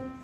どうも。